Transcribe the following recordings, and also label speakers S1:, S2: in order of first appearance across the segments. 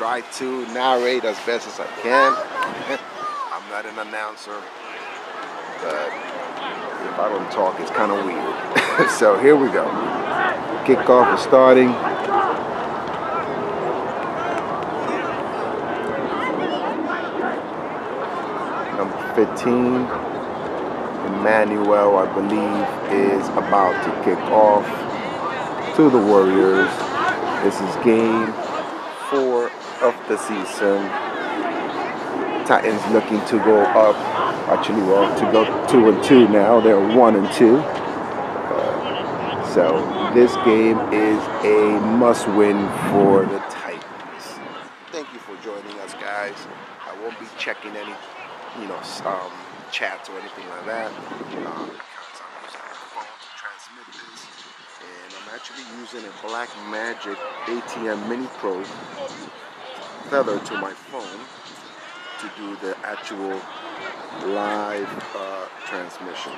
S1: try to narrate as best as I can. I'm not an announcer, but if I don't talk, it's kind of weird. so here we go. Kickoff is starting. Number 15, Emmanuel, I believe, is about to kick off to the Warriors. This is game the season. Titans looking to go up. Actually, well, to go two and two now. They're one and two. Uh, so this game is a must-win for the Titans. Thank you for joining us, guys. I won't be checking any, you know, um, chats or anything like that this, and I'm actually using a Black Magic ATM Mini Pro feather to my phone to do the actual live uh, transmission.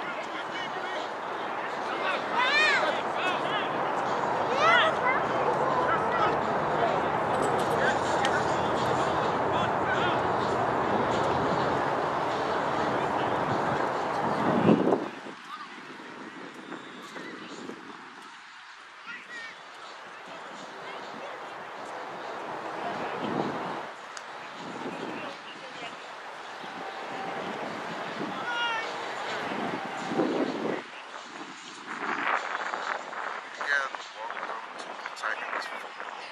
S1: Again, welcome to the Titans football.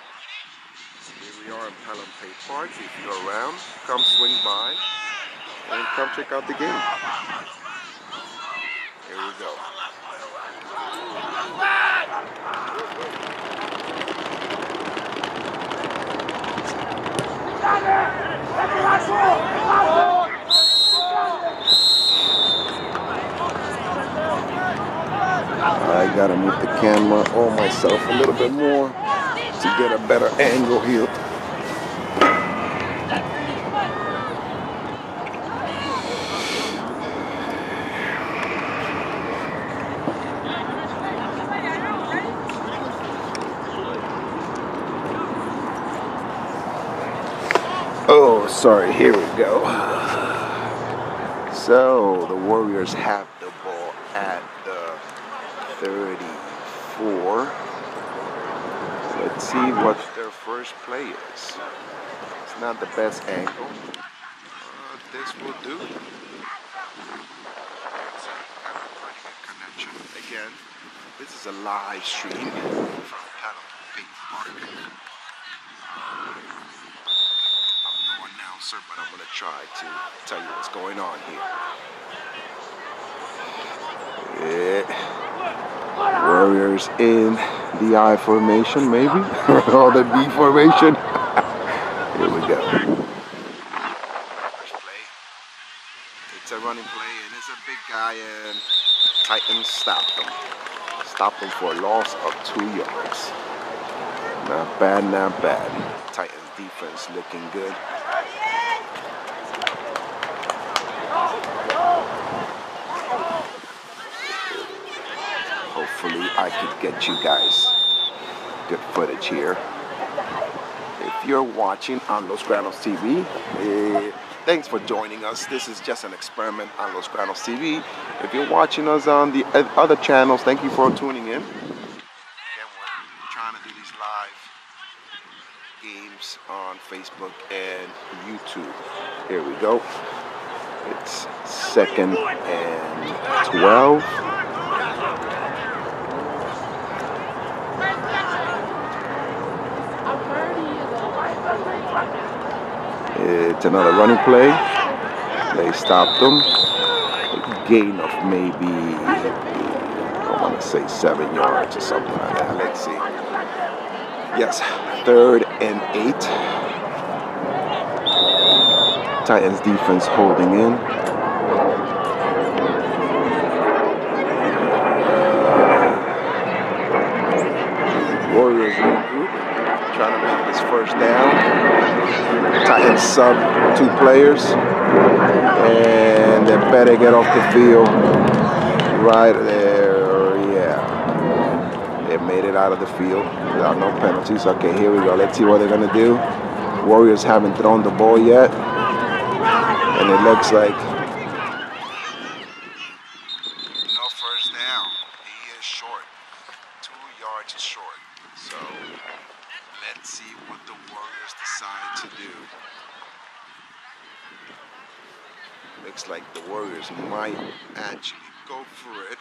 S1: Here we are in Pelham Bay Park. If you're around, come swing by and come check out the game. Here we go. I gotta move the camera on myself a little bit more to get a better angle here. Oh, sorry, here we go. So the Warriors have the ball at the 34. Let's see what their first play is. It's not the best angle. Uh, this will do. Again, this is a live stream from Pelham Bay Park. No but I'm gonna try to tell you what's going on here. Yeah. Warriors in the I formation, maybe, or the B formation. Here we go. First play. It's a running play, and it's a big guy, and Titans stopped him. Stopped him for a loss of two yards. Not bad, not bad. Titans defense looking good. Hopefully, I could get you guys good footage here. If you're watching on Los Granos TV, eh, thanks for joining us. This is just an experiment on Los Granos TV. If you're watching us on the other channels, thank you for tuning in. Again, we're trying to do these live games on Facebook and YouTube. Here we go. It's second and 12. It's another running play. They stopped them. A gain of maybe, I want to say seven yards or something like that. Let's see. Yes, third and eight. Titans defense holding in. Warriors regroup, trying to make first down. Titans sub two players, and they better get off the field right there. Yeah, they made it out of the field without no penalties. Okay, here we go. Let's see what they're gonna do. Warriors haven't thrown the ball yet. And it looks like no first down. He is short. Two yards short. So let's see what the Warriors decide to do. Looks like the Warriors might actually go for it.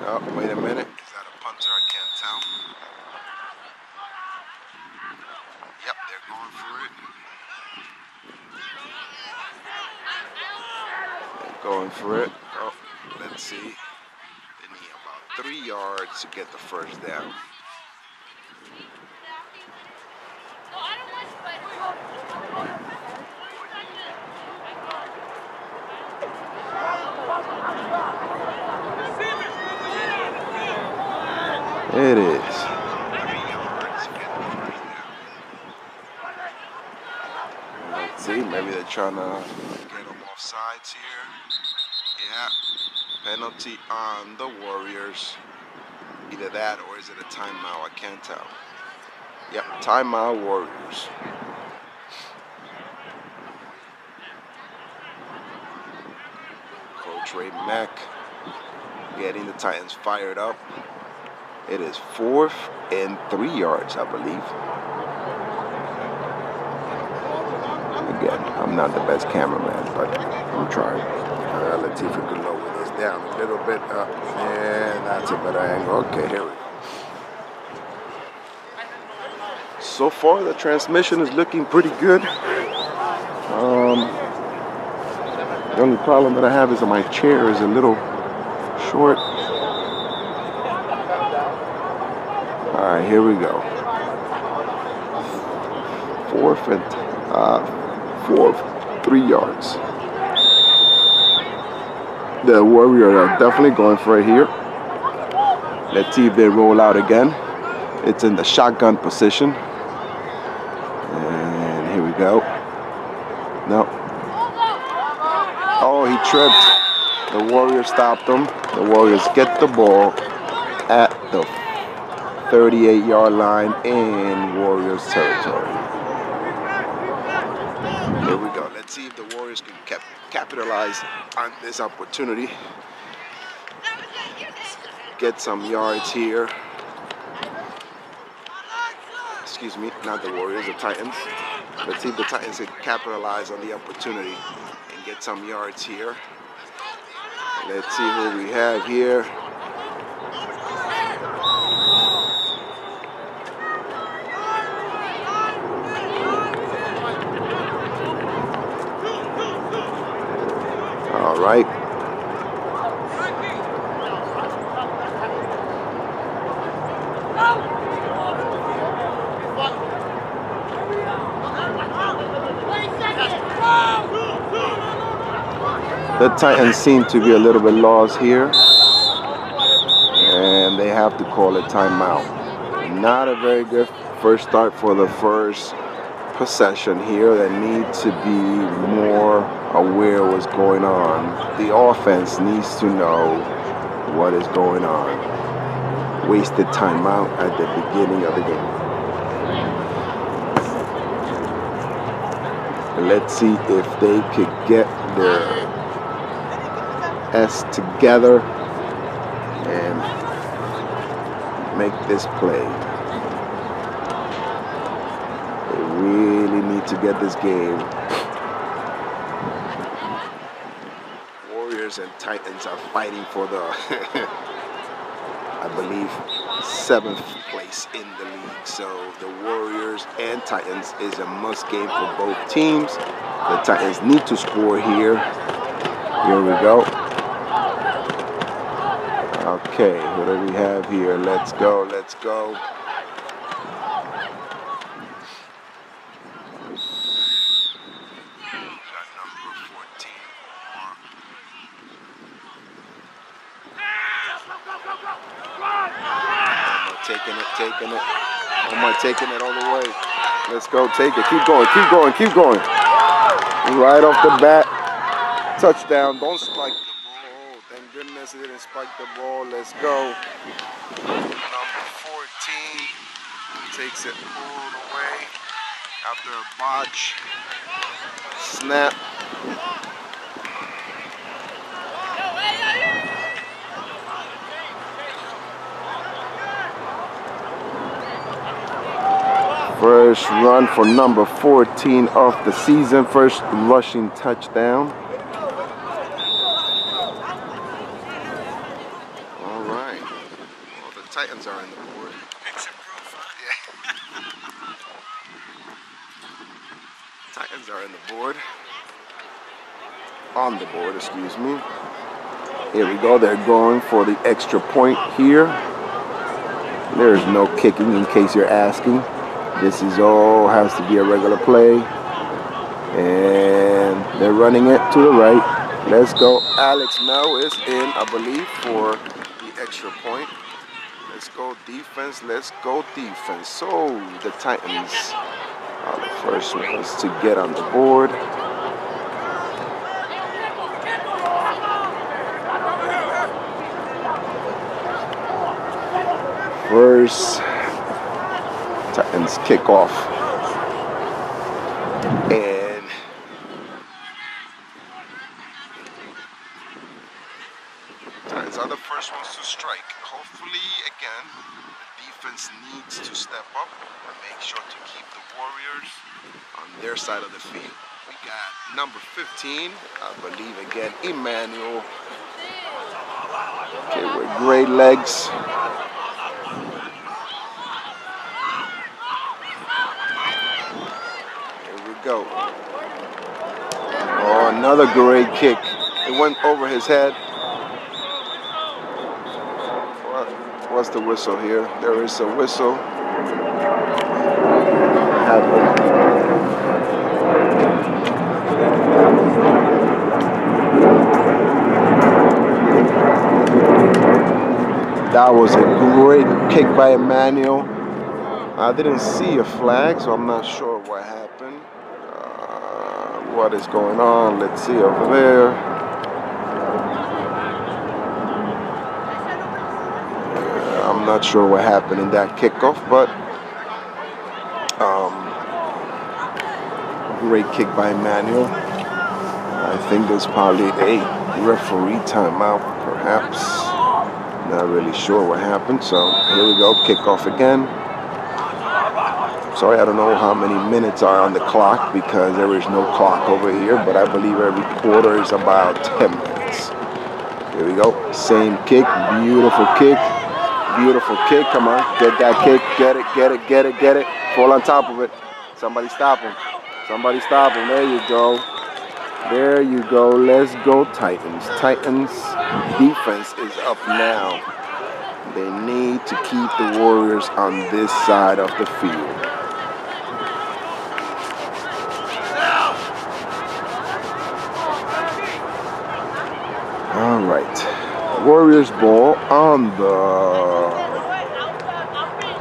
S1: Oh, wait a minute. Is that a punter? I can't tell. Yep, they're going for it. They're going for it. Oh, let's see. They need about three yards to get the first down. It is. Let's see, maybe they're trying to get them off sides here. Yeah, penalty on the Warriors. Either that or is it a timeout? I can't tell. Yep, timeout Warriors. Coach Ray Mack getting the Titans fired up. It is fourth and three yards, I believe. Again, I'm not the best cameraman, but I'm trying. Uh, let's see if we can lower this down a little bit. Up. Yeah, that's a better angle. Okay, here we go. So far, the transmission is looking pretty good. Um, the only problem that I have is that my chair is a little short. All right, here we go. Fourth and uh, fourth, three yards. The Warriors are definitely going for it here. Let's see if they roll out again. It's in the shotgun position. Go. No. Oh, he tripped. The Warriors stopped him. The Warriors get the ball at the 38 yard line in Warriors territory. Here we go. Let's see if the Warriors can cap capitalize on this opportunity. Get some yards here. Excuse me, not the Warriors, the Titans. Let's see if the Titans can capitalize on the opportunity and get some yards here. Let's see who we have here. All right. The Titans seem to be a little bit lost here. And they have to call a timeout. Not a very good first start for the first possession here. They need to be more aware of what's going on. The offense needs to know what is going on. Wasted timeout at the beginning of the game. Let's see if they could get their Together and make this play. They really need to get this game. Warriors and Titans are fighting for the, I believe, seventh place in the league. So the Warriors and Titans is a must game for both teams. The Titans need to score here. Here we go. Okay, what do we have here? Let's go, let's go. Taking it, taking it. Omar taking it all the way. Let's go, take it. Keep going, keep going, keep going. Right off the bat. Touchdown. Don't spike the ball. Thank goodness it didn't spike the ball. Let's go. Number 14. Takes it all the way after a botch. Snap. First run for number 14 of the season. First rushing touchdown. All right. Well, the Titans are in the board. Yeah. Titans are in the board. On the board, excuse me. Here we go. They're going for the extra point here. There's no kicking in case you're asking. This is all has to be a regular play. And they're running it to the right. Let's go. Alex Mel is in, I believe, for the extra point. Let's go defense. Let's go defense. So the Titans are the first ones to get on the board. First Titans kick off. And Titans are the first ones to strike. Hopefully, again, the defense needs to step up and make sure to keep the Warriors on their side of the field. We got number 15, I believe again, Emmanuel. Okay, with great legs. go. Oh, another great kick. It went over his head. What's the whistle here? There is a whistle. That was a great kick by Emmanuel. I didn't see a flag, so I'm not sure what happened what is going on. Let's see over there. I'm not sure what happened in that kickoff, but um, great kick by Emmanuel. I think there's probably a referee timeout, perhaps. Not really sure what happened. So here we go, kickoff again. Sorry, I don't know how many minutes are on the clock because there is no clock over here, but I believe every quarter is about 10 minutes. Here we go. Same kick. Beautiful kick. Beautiful kick. Come on. Get that kick. Get it, get it, get it, get it. Fall on top of it. Somebody stop him. Somebody stop him. There you go. There you go. Let's go, Titans. Titans defense is up now. They need to keep the Warriors on this side of the field. All right. Warriors ball on the,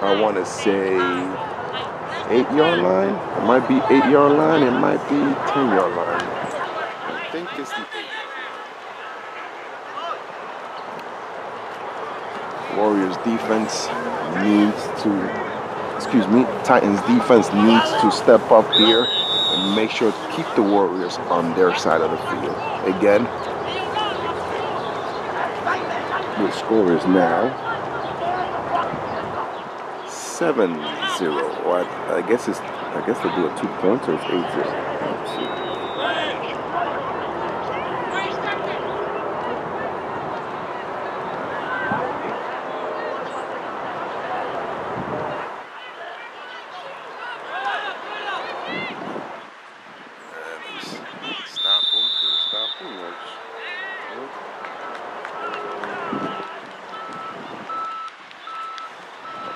S1: I want to say, eight yard line. It might be eight yard line. It might be 10 yard line. I think it's the. Warriors defense needs to, excuse me, Titans defense needs to step up here and make sure to keep the Warriors on their side of the field. Again, the score is now 7-0. Or I, I, guess it's I guess they'll do a two-pointer. it's 8-0. Let's see.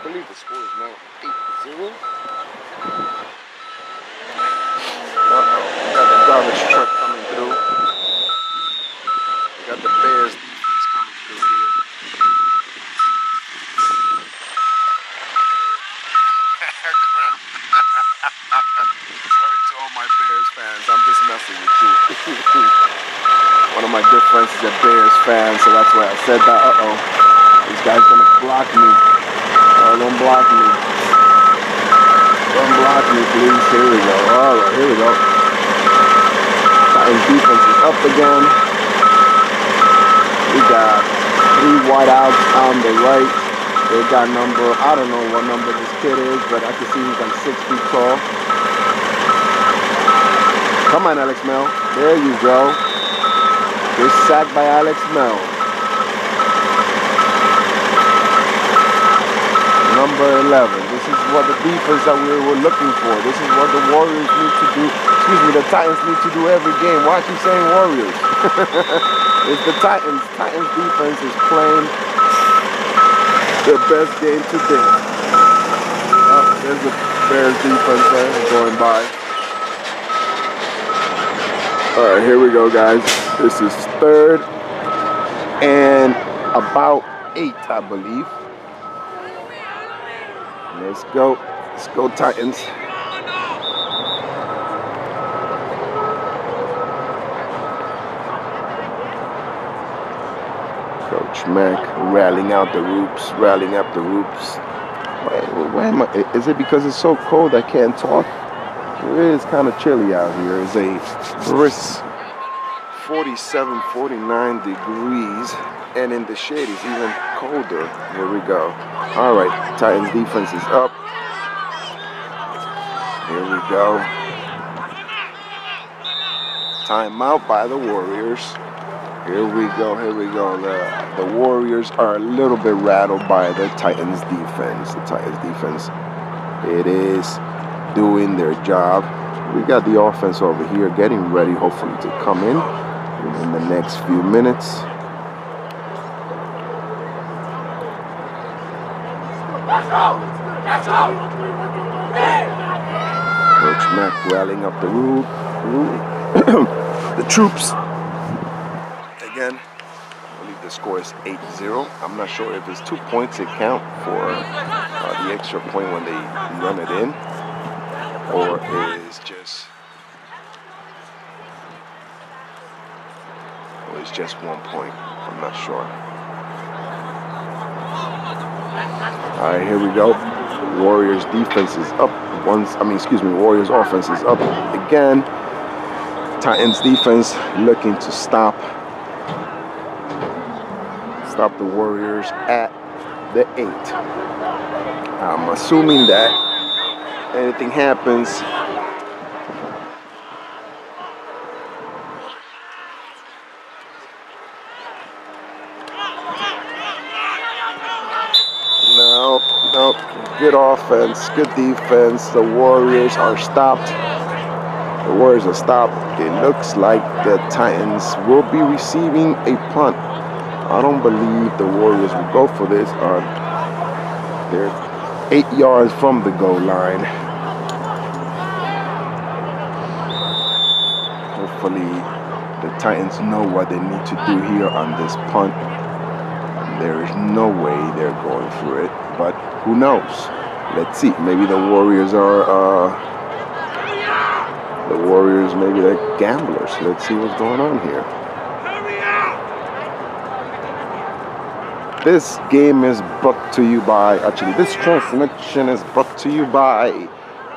S1: believe the score is now 8-0. Uh-oh, we got the garbage truck coming through. We got the Bears defense coming through here. Sorry to all my Bears fans, I'm just messing with you. One of my good friends is a Bears fan, so that's why I said that. Uh-oh, this guy's gonna block me. Oh, don't block me. here we go. Titans defense is up again. We got three wideouts on the right. They got number, I don't know what number this kid is, but I can see he's like six feet tall. Come on, Alex Mel. There you go. Good sack Mel. Number 11. This is what the defense that we were looking for. This is what the Warriors need to do. Excuse me, the Titans need to do every game. Why keep saying Warriors? it's the Titans. Titans defense is playing their best game today. Oh, there's the Bears defense there going by. All right, here we go, guys. This is third and about eight, I believe. Let's go. Let's go, Titans. Coach Mack rallying out the Roops, rallying up the Roops. Why, why am I? Is it because it's so cold I can't talk? It is kind of chilly out here. It's a brisk 47, 49 degrees, and in the shade it's even colder. Here we go. All right, Titans defense is up. Here we go. Timeout by the Warriors. Here we go, here we go. The, the Warriors are a little bit rattled by the Titans defense. The Titans defense, it is doing their job. We got the offense over here getting ready, hopefully, to come in in the next few minutes. Coach Mack rallying up the room, the troops. Again, I believe the score is 8-0. I'm not sure if it's two points that count for uh, the extra point when they run it in, or it is just it's just one point. I'm not sure. All right, here we go. Warriors defense is up once. I mean, excuse me. Warriors offense is up again. Titans defense looking to stop stop the Warriors at the eight. I'm assuming that anything happens. No, good offense, good defense. The Warriors are stopped. The Warriors are stopped. It looks like the Titans will be receiving a punt. I don't believe the Warriors will go for this. Uh, they're eight yards from the goal line. Hopefully, the Titans know what they need to do here on this punt. There is no way they're going for it, but who knows? Let's see. Maybe the Warriors are. Uh, the Warriors, maybe they're gamblers. Let's see what's going on here. This game is brought to you by, actually, this transmission is brought to you by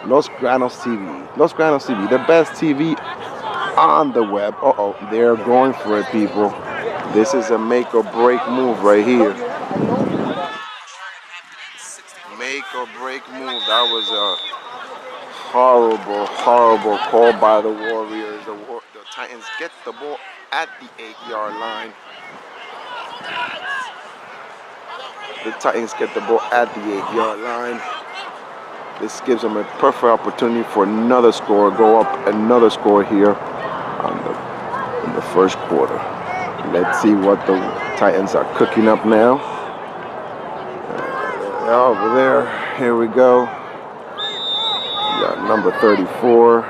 S1: Los Granos TV. Los Granos TV, the best TV on the web. Uh oh, they're going for it, people. This is a make or break move right here. Make or break move. That was a horrible, horrible call by the Warriors. The, War the Titans get the ball at the eight yard line. The Titans get the ball at the eight yard line. This gives them a perfect opportunity for another score, go up another score here the, in the first quarter. Let's see what the Titans are cooking up now. Uh, over there, here we go. We got number 34.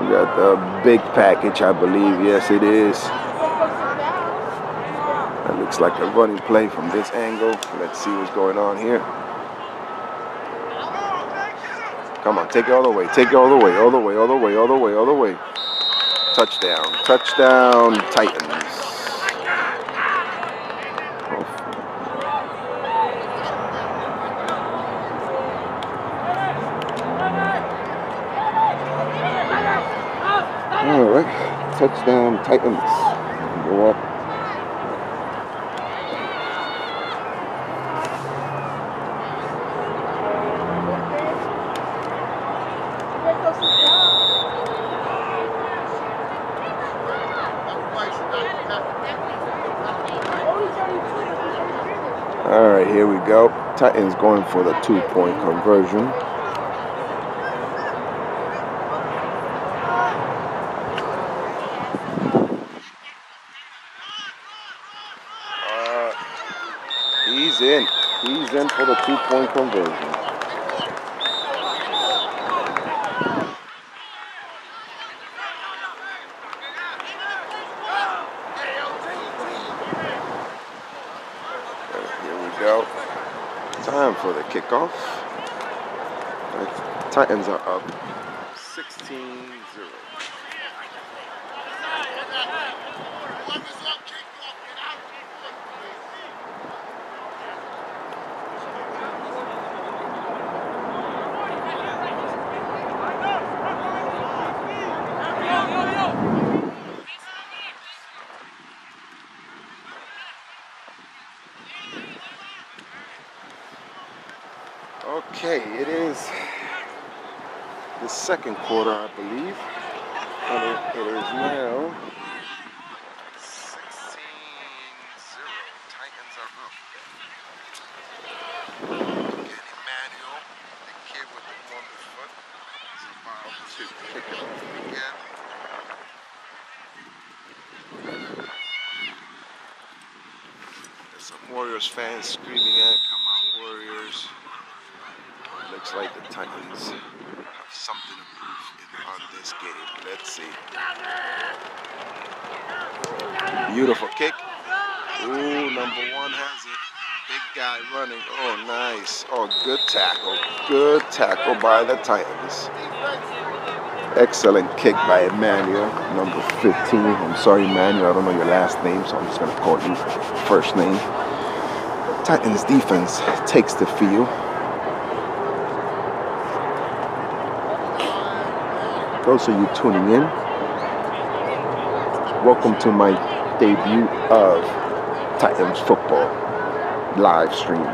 S1: We got the big package, I believe. Yes, it is. That looks like a running play from this angle. Let's see what's going on here. Come on, take it all the way. Take it all the way, all the way, all the way, all the way, all the way. Touchdown. Touchdown, Titans. Touchdown Titans. All right, here we go. Titans going for the two-point conversion. Uh, he's in. He's in for the two-point conversion. Here we go. Time for the kickoff. The Titans are up 16 0. Okay, it is the second quarter, I believe. And it, it is now 16 0. Titans are up. Again, Emmanuel, the kid with the wonder foot, is about to kick it off again. There's some Warriors fans screaming at, come on, Warriors. Looks like the Titans have something to prove in, on this game. Let's see. Beautiful kick. Ooh, number one has it. Big guy running. Oh, nice. Oh, good tackle. Good tackle by the Titans. Excellent kick by Emmanuel, number 15. I'm sorry, Emmanuel, I don't know your last name, so I'm just going to call you first name. Titans defense takes the field. Those of you tuning in, welcome to my debut of Titans football live stream.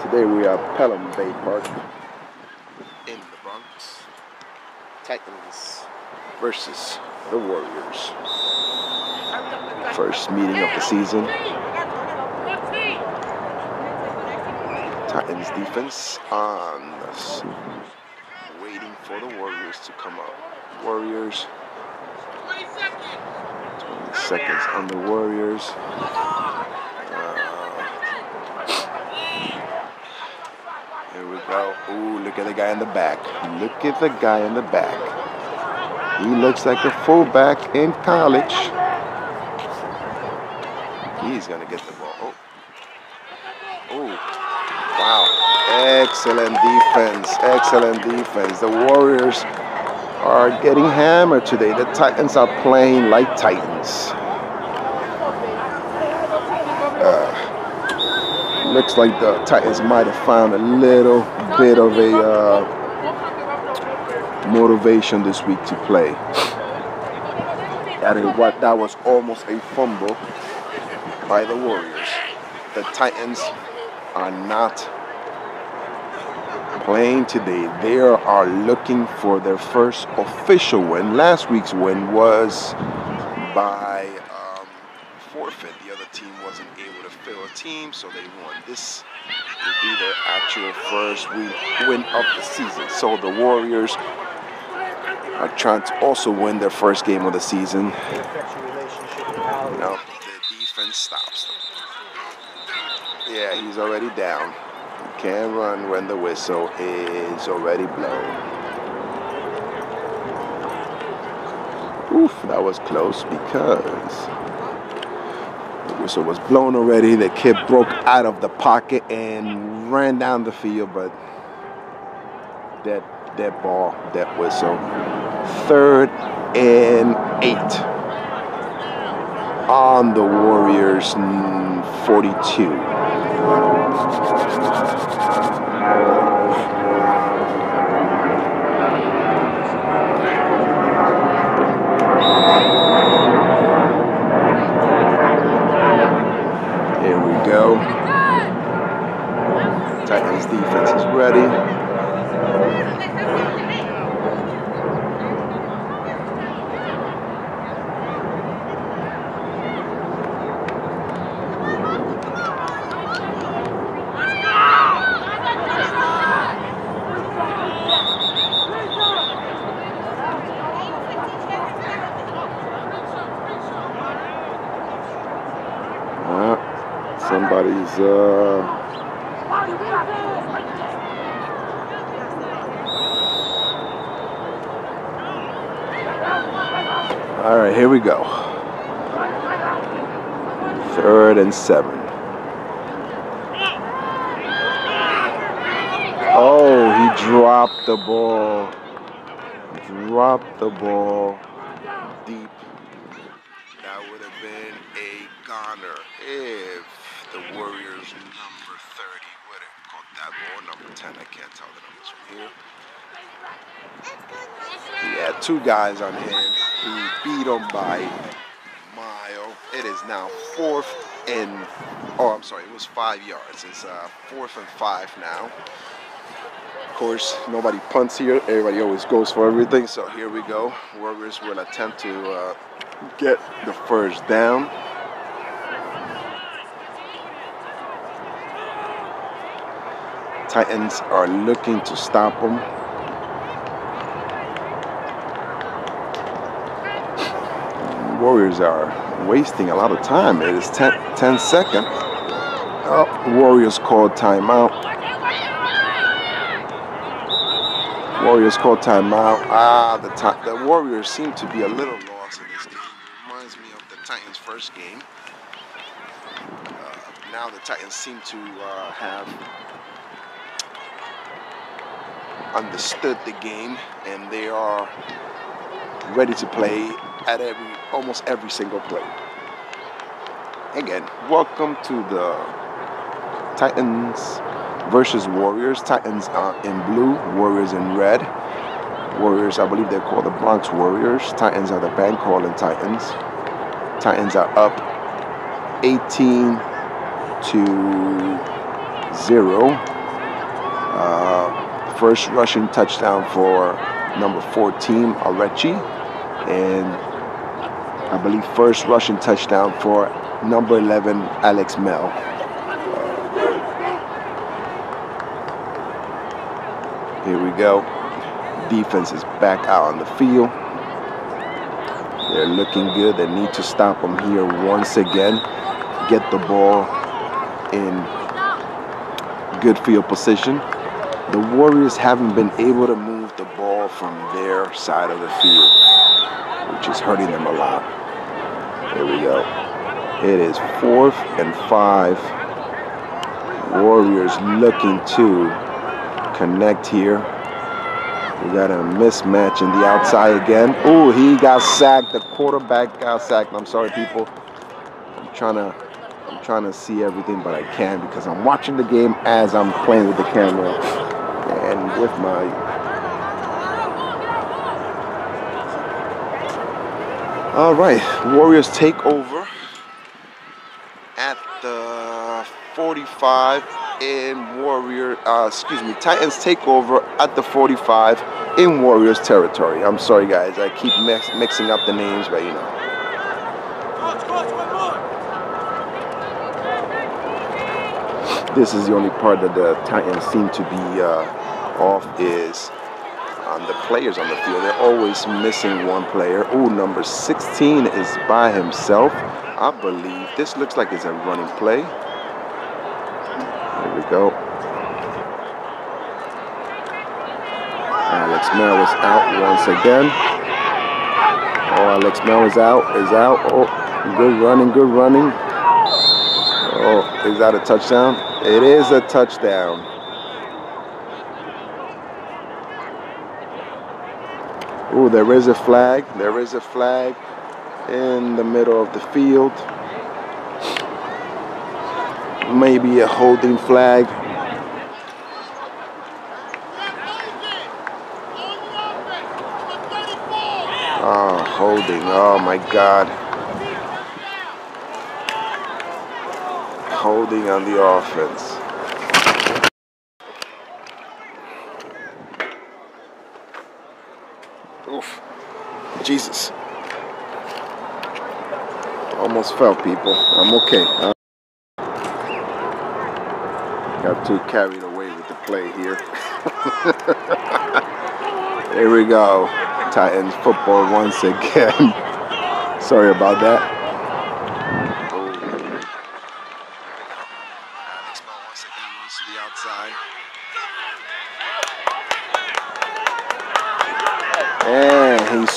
S1: Today we are Pelham Bay Park in the Bronx. Titans versus the Warriors. First meeting of the season. Titans defense on us. Waiting for the Warriors to come up. Warriors. 20 seconds on the Warriors. Uh, here we go. Ooh, look at the guy in the back. Look at the guy in the back. He looks like a fullback in college. He's gonna get the ball. Oh. Wow. Excellent defense. Excellent defense. The Warriors are getting hammered today. The Titans are playing like Titans. Uh, looks like the Titans might have found a little bit of a uh, motivation this week to play. That is what that was almost a fumble by the Warriors. The Titans are not playing today. They are looking for their first official win. Last week's win was by um, forfeit. The other team wasn't able to fill a team, so they won. This will be their actual first win, of the season. So the Warriors are trying to also win their first game of the season. No, the defense stops them. Yeah, he's already down. Can't run when the whistle is already blown. Oof, that was close because the whistle was blown already. The kid broke out of the pocket and ran down the field, but that dead ball, that whistle. Third and eight on the Warriors mm, here we go. Titans defense is ready. Go. Third and seven. Oh, he dropped the ball. Dropped the ball deep. That would have been a goner if the Warriors number 30 would have caught that ball. Number 10, I can't tell the numbers from here. He had two guys on him. He beat him by mile. It is now fourth and, oh, I'm sorry, it was five yards. It's uh, fourth and five now. Of course, nobody punts here. Everybody always goes for everything. So here we go. Warriors will attempt to uh, get the first down. Titans are looking to stop them. Warriors are wasting a lot of time. It is 10, 10 second. Oh, Warriors called timeout. Warriors called timeout. Ah, the the Warriors seem to be a little lost in this game. Reminds me of the Titans' first game. Uh, now the Titans seem to uh, have understood the game and they are ready to play at every almost every single play. Again, welcome to the Titans versus Warriors. Titans are in blue, Warriors in red. Warriors, I believe they're called the Bronx Warriors. Titans are the Van Cortlandt Titans. Titans are up 18 to 0. Uh, first rushing touchdown for number 14, Areche. And I believe first rushing touchdown for number 11, Alex Mel. Here we go. Defense is back out on the field. They're looking good. They need to stop them here once again. Get the ball in good field position. The Warriors haven't been able to move ball from their side of the field, which is hurting them a lot. Here we go. It is fourth and five. Warriors looking to connect here. We got a mismatch in the outside again. Oh, he got sacked. The quarterback got sacked. I'm sorry, people. I'm trying to I'm trying to see everything, but I can't because I'm watching the game as I'm playing with the camera and with my All right, Warriors take over at the 45 in Warrior, uh, excuse me, Titans take over at the 45 in Warriors territory. I'm sorry, guys. I keep mix, mixing up the names, but you know. This is the only part that the Titans seem to be uh, off is on the players on the field. They're always missing one player. Oh, number 16 is by himself. I believe this looks like it's a running play. There we go. Alex Mel is out once again. Oh, Alex Mel is out, is out. Oh, good running, good running. Oh, is that a touchdown? It is a touchdown. Oh, there is a flag. There is a flag in the middle of the field. Maybe a holding flag. Oh, holding. Oh my God. Holding on the offense. Oof. Jesus. Almost fell, people. I'm okay. Got too carried away with the play here. here we go. Titans football once again. Sorry about that.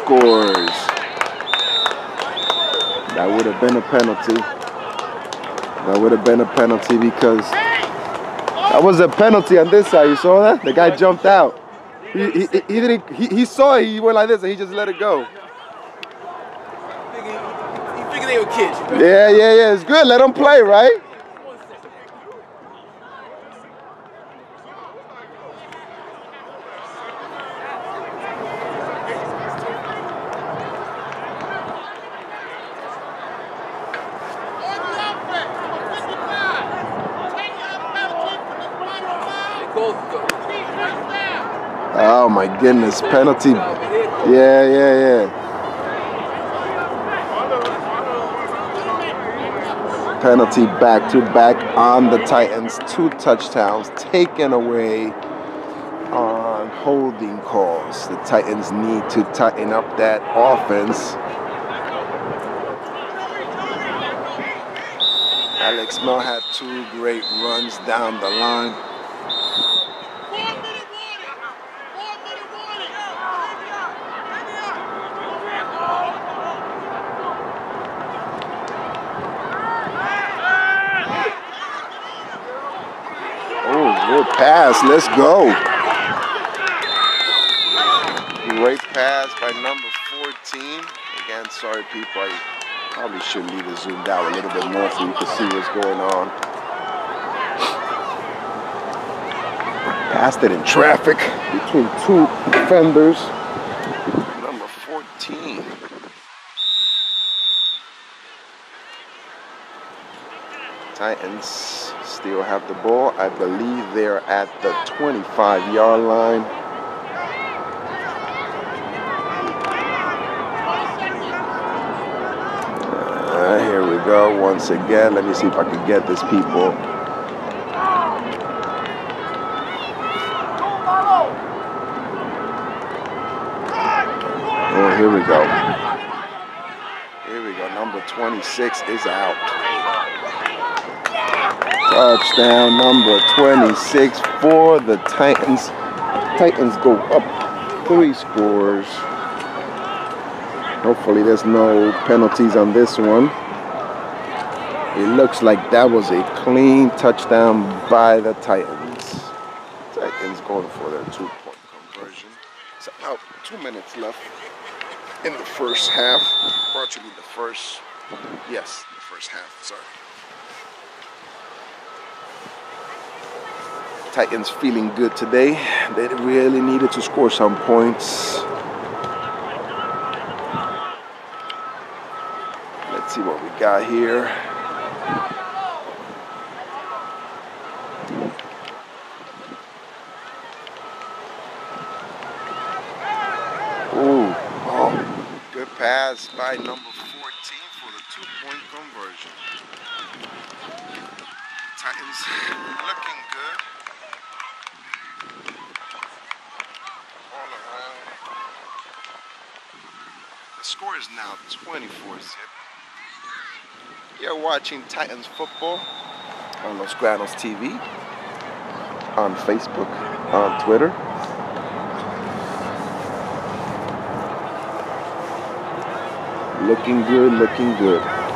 S1: scores. That would have been a penalty. That would have been a penalty because that was a penalty on this side. You saw that? The guy jumped out. He, he, he didn't. He, he saw it. He went like this and he just let it go.
S2: they were kids.
S1: Yeah, yeah, yeah. It's good. Let them play, right? Oh my goodness, penalty. Yeah, yeah, yeah. Penalty back to back on the Titans. Two touchdowns taken away on holding calls. The Titans need to tighten up that offense. Alex Mel had two great runs down the line. Pass. Let's go. Great pass by number 14. Again, sorry people, I probably should leave it zoomed out a little bit more so you can see what's going on. Passed it in traffic between two defenders. Number 14. Titans still have the ball. I believe they're at the 25 yard line. Uh, here we go once again. Let me see if I can get this people. Oh, here we go. Here we go. Number 26 is out. Touchdown number 26 for the Titans. Titans go up three scores. Hopefully there's no penalties on this one. It looks like that was a clean touchdown by the Titans. Titans going for their two-point conversion. It's about two minutes left in the first half. Or actually the first, yes, the first half, sorry. Titans feeling good today. They really needed to score some points. Let's see what we got here. Ooh, oh, good pass by number 14 for the two-point conversion. Titans looking good. Score is now 24 zip. You're watching Titans football on Los Granos TV, on Facebook, on Twitter. Looking good, looking good.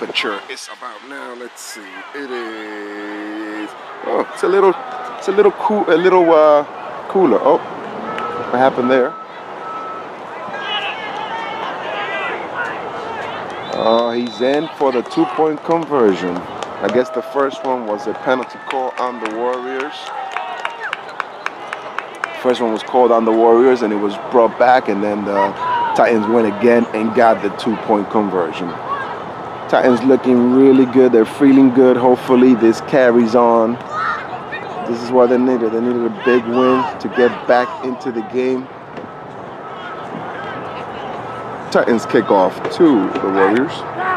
S1: Temperature about now. Let's see. It is. Oh, it's a little. It's a little cool. A little uh, cooler. Oh, what happened there? Oh, he's in for the two-point conversion. I guess the first one was a penalty call on the Warriors. First one was called on the Warriors, and it was brought back, and then the Titans went again and got the two-point conversion. Titans looking really good. They're feeling good. Hopefully this carries on. This is what they needed. They needed a big win to get back into the game. Titans kick off to the Warriors.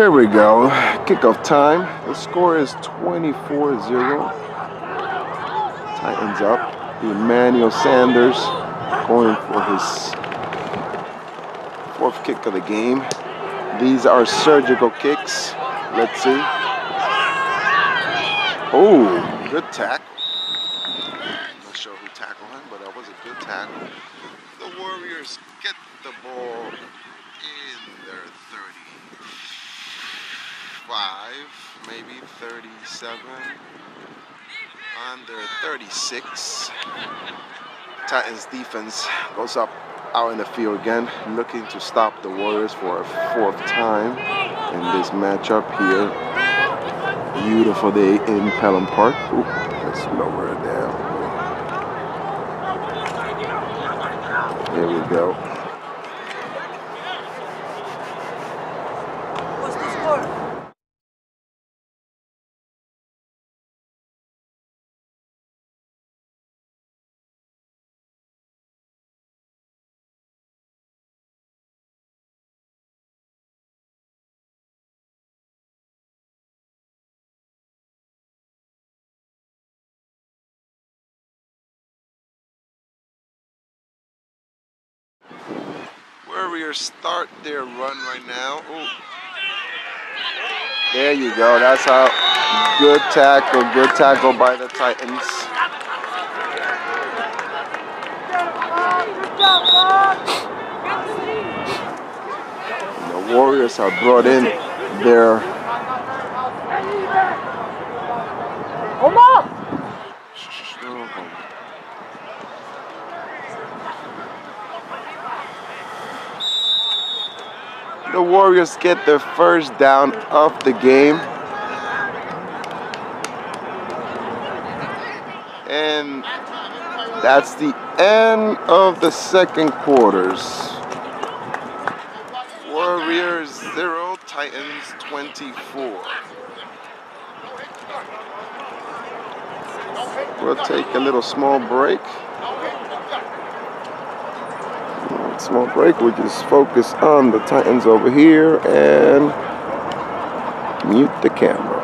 S1: Here we go. Kickoff time. The score is 24 0. Titans up. Emmanuel Sanders going for his fourth kick of the game. These are surgical kicks. Let's see. Oh, good tackle. Not sure who tackled him, but that was a good tackle. The Warriors get the ball in their 35, maybe 37, under 36. Titans defense goes up out in the field again, looking to stop the Warriors for a fourth time in this matchup here. Beautiful day in Pelham Park. Ooh, let's lower it down. Here we go. Warriors start their run right now. Ooh. There you go. That's how good tackle, good tackle by the Titans. The Warriors have brought in their The Warriors get their first down of the game. And that's the end of the second quarters. Warriors 0, Titans 24. We'll take a little small break. Small break. We just focus on the Titans over here and mute the camera.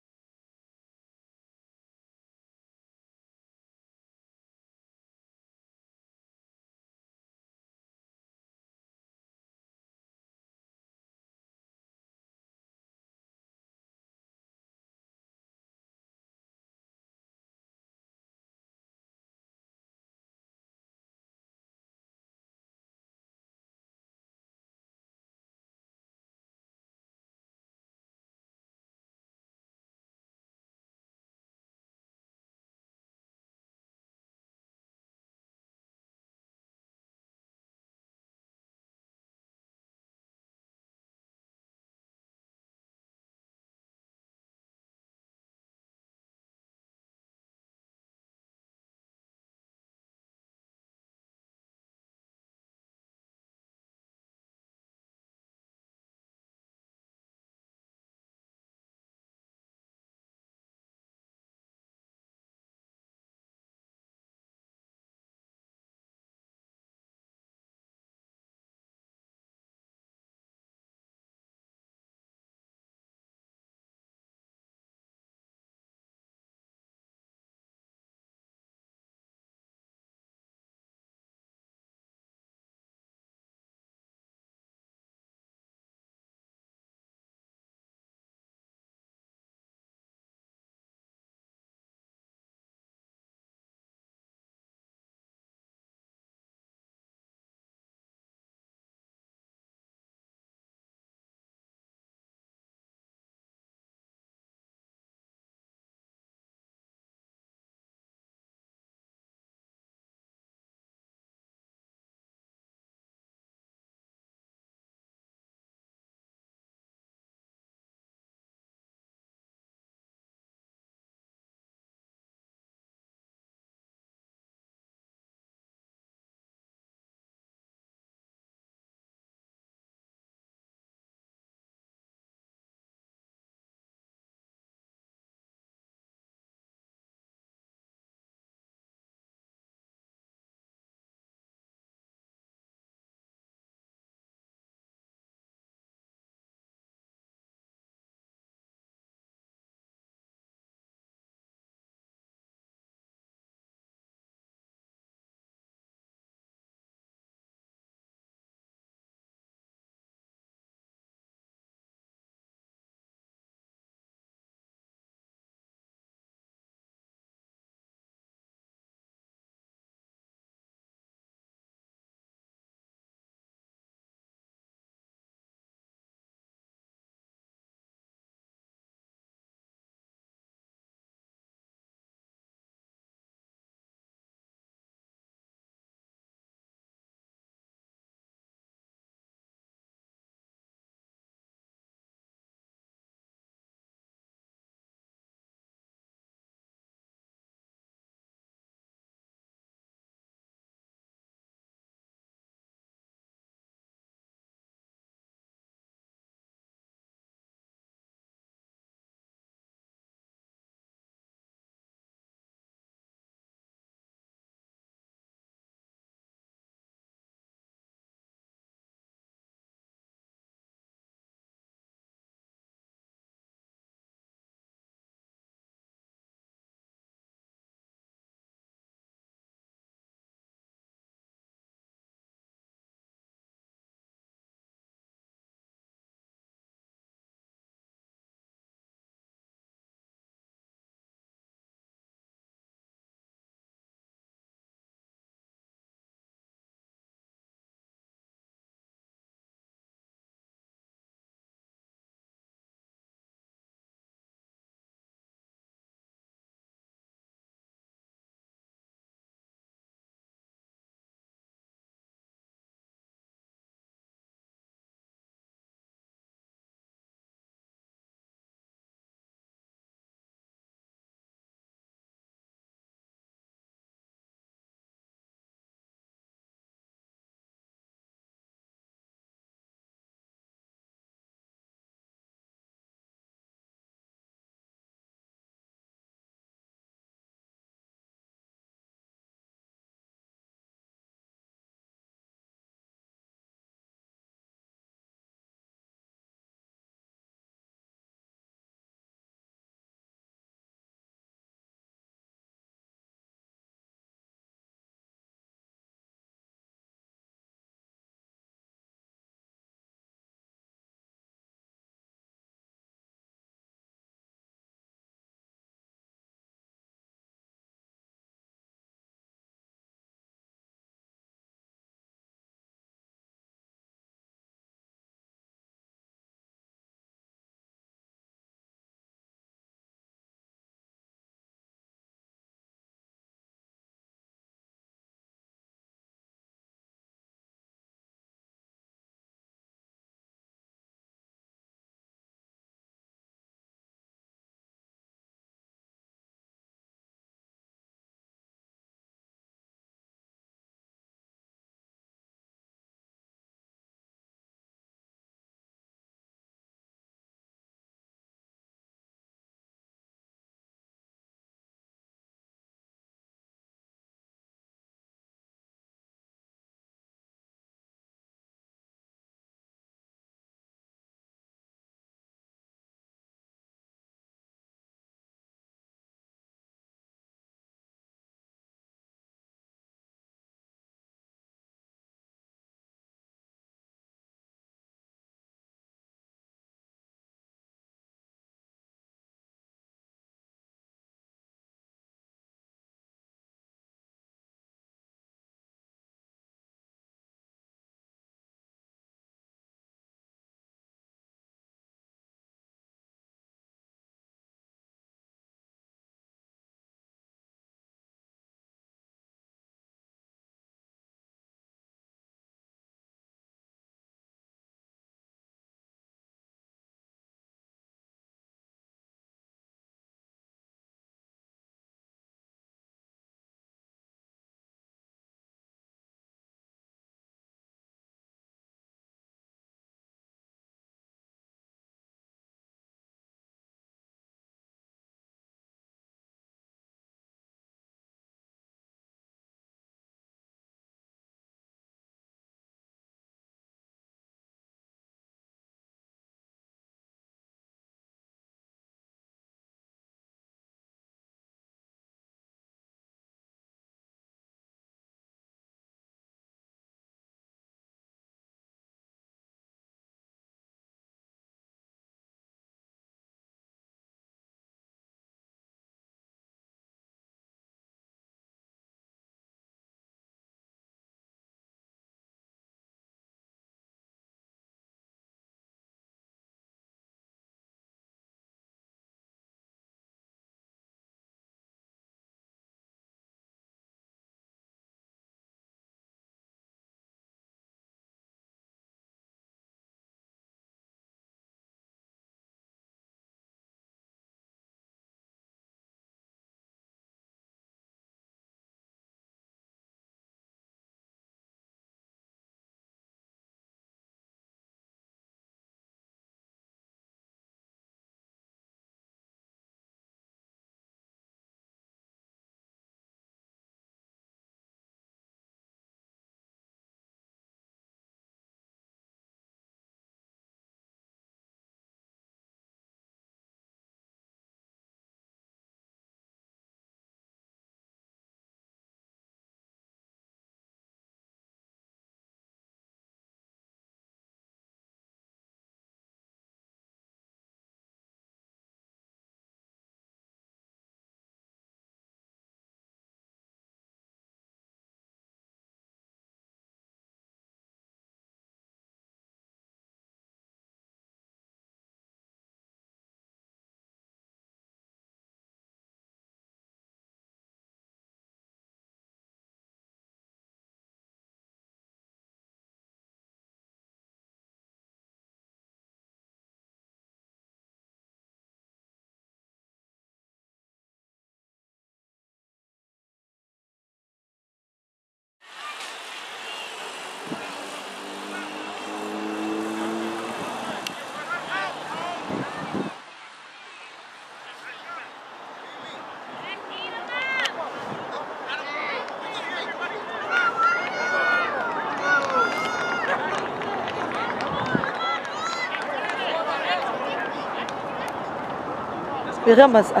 S3: Miriam, I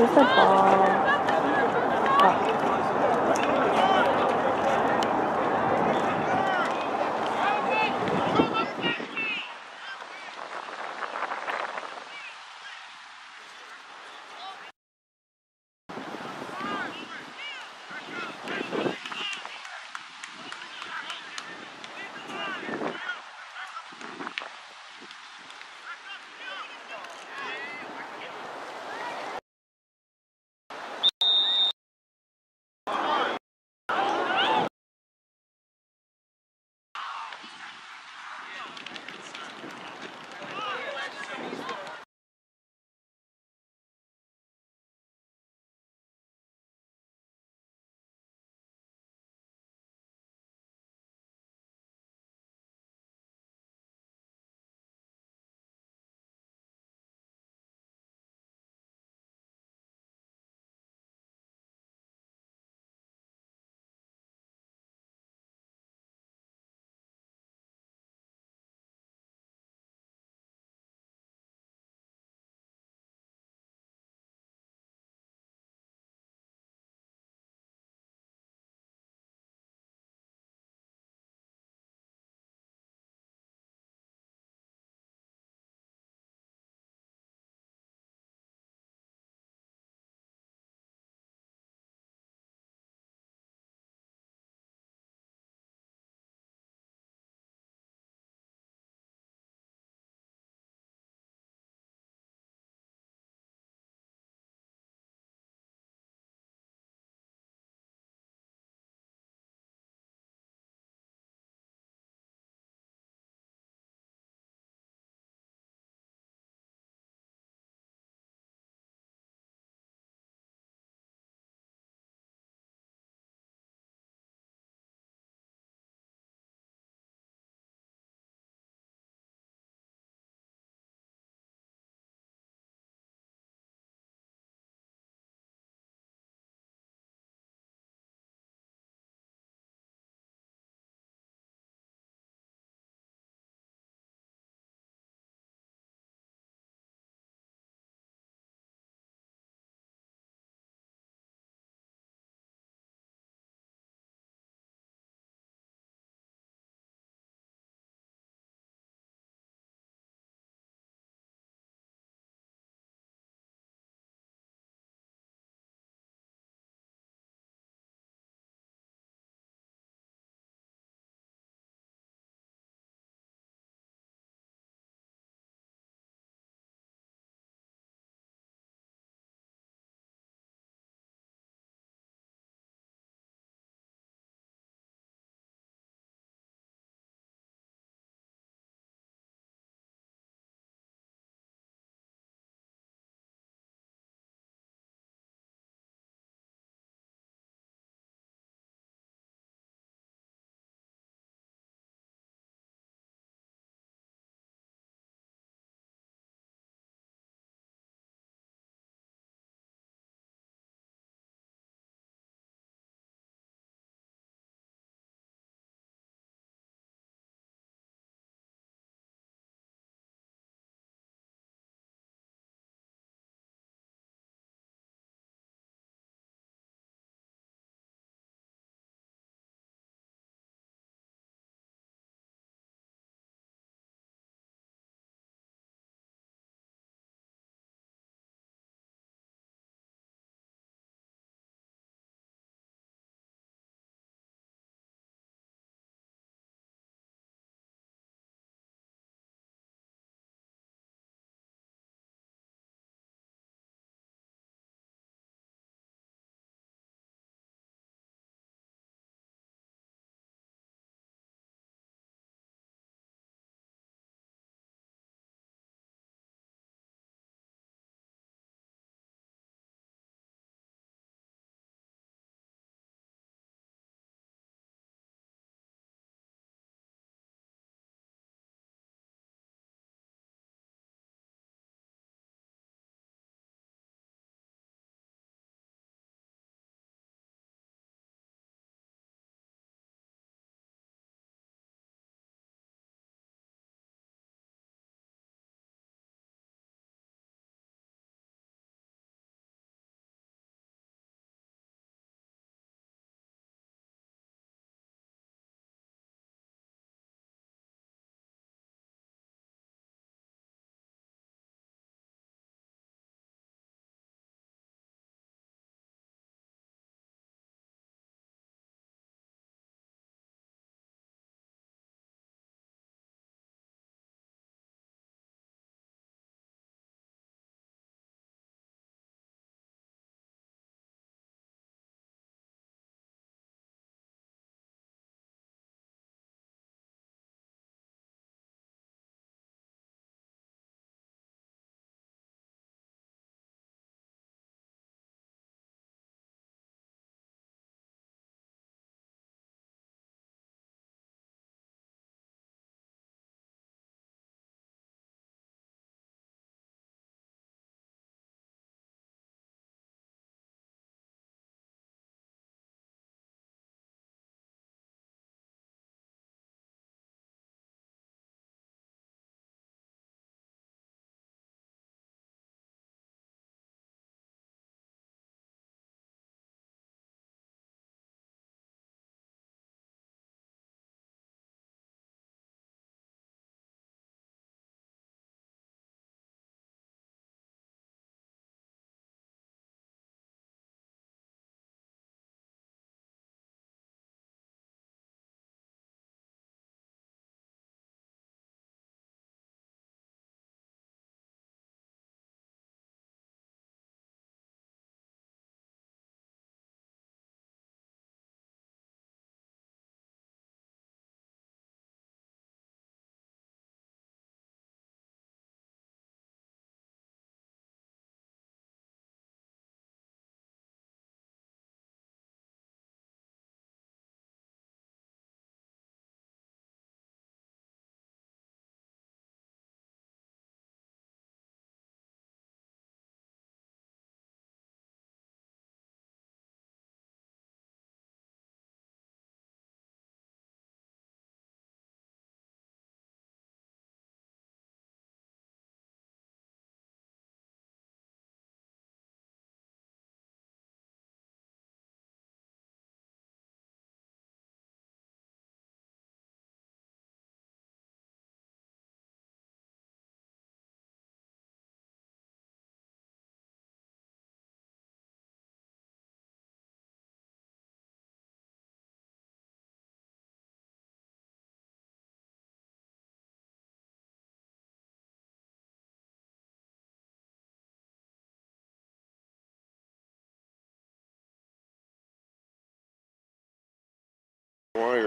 S3: Rusak.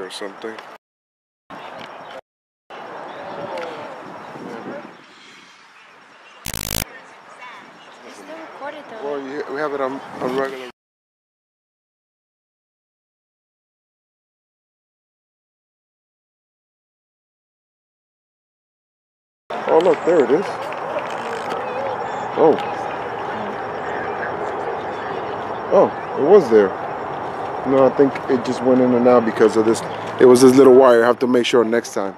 S1: Or something. Well, you, we have it on, on regular. Oh, look, there it is. Oh. Oh, it was there. No, I think it just went in and out because of this. It was this little wire. I have to make sure next time.